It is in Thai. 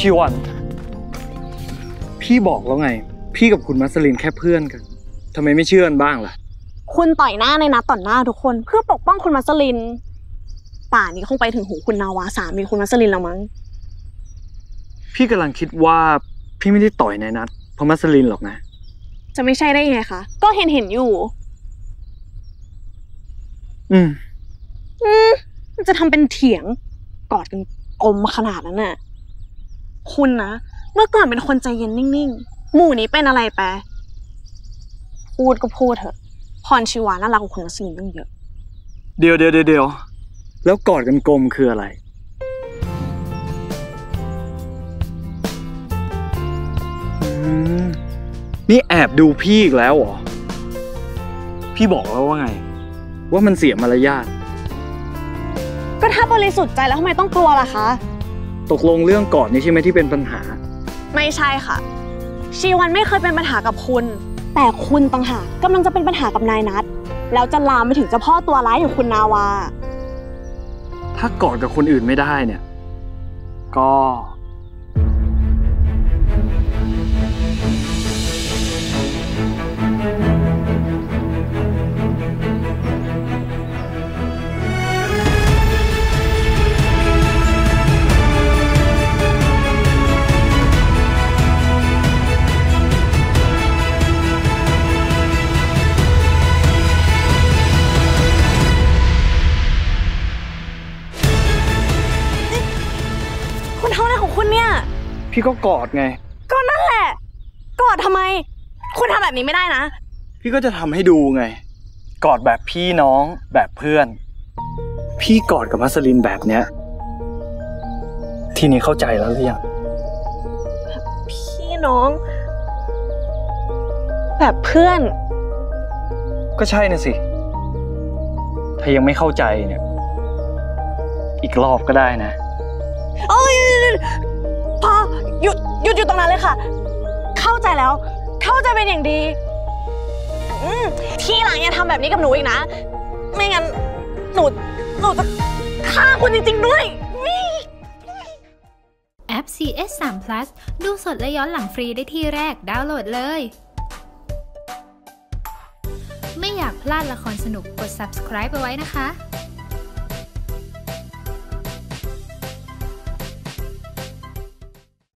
ชิวัน พี่บอกแล้วไง พี่กับคุณมัสลินแค่เพื่อนกันทำไมไม่เชื่อกันบ้างล่ะ คุณต่อยหน้าในนัดต่อหน้าทุกคน เพื่อปกป้องคุณมัสลิน ป่านนี้คงไปถึงหูคุณนาวาสามีคุณมัสลินแล้วมั้ง พี่กำลังคิดว่าพี่ไม่ได้ต่อยในนัดเพราะมัสลินหรอกนะ จะไม่ใช่ได้ยังไงคะ ก็เห็นเห็นอยู่ อืม อืม มันจะทำเป็นเถียงกอดกันกลมขนาดนั้นน่ะ คุณนะ เมื่อก่อนเป็นคนใจเย็นนิ่งๆ หมู่นี้เป็นอะไรไปพูดก็พูดเถอะ พรชีวาน่ารักกว่าคุณมัสลินตั้งเยอะเดี๋ยวเดี๋ยวเดี๋ยวเดี๋ยวแล้วกอดกันกลมคืออะไรอืมนี่แอบดูพี่อีกแล้วเหรอ พี่บอกแล้วว่าไง ว่ามันเสียมารยาท ก็ถ้าบริสุทธิ์ใจแล้วทำไมต้องกลัวล่ะคะ ตกลงเรื่องกอดนี่ใช่ไหมที่เป็นปัญหา ไม่ใช่ค่ะ ชีวันไม่เคยเป็นปัญหากับคุณ แต่คุณต่างหากกำลังจะเป็นปัญหากับนายนัทแล้วจะลามไปถึงเจ้าพ่อตัวร้ายอย่างคุณนาวา ถ้ากอดกับคนอื่นไม่ได้เนี่ย ก็ คุณทำอะไรของคุณเนี่ย พี่ก็กอดไง ก็นั่นแหละ กอดทำไม คุณทำแบบนี้ไม่ได้นะ พี่ก็จะทำให้ดูไง กอดแบบพี่น้องแบบเพื่อน พี่กอดกับมัสลินแบบเนี้ย ทีนี้เข้าใจแล้วหรือยัง พี่น้อง แบบเพื่อน ก็ใช่นะสิ ถ้ายังไม่เข้าใจเนี่ย อีกรอบก็ได้นะ โอ้ย พอหยุดหยุดอยู่ตรงนั้นเลยค่ะ เข้าใจแล้ว เข้าใจเป็นอย่างดีอืทีหลังอย่าทำแบบนี้กับหนูอีกนะ ไม่งั้นหนูหนูจะฆ่าคุณจริง ๆ ด้วยแอป CS 3 Plus ดูสดและย้อนหลังฟรีได้ที่แรกดาวน์โหลดเลย ไม่อยากพลาดละครสนุกกด subscribe ไปไว้นะคะ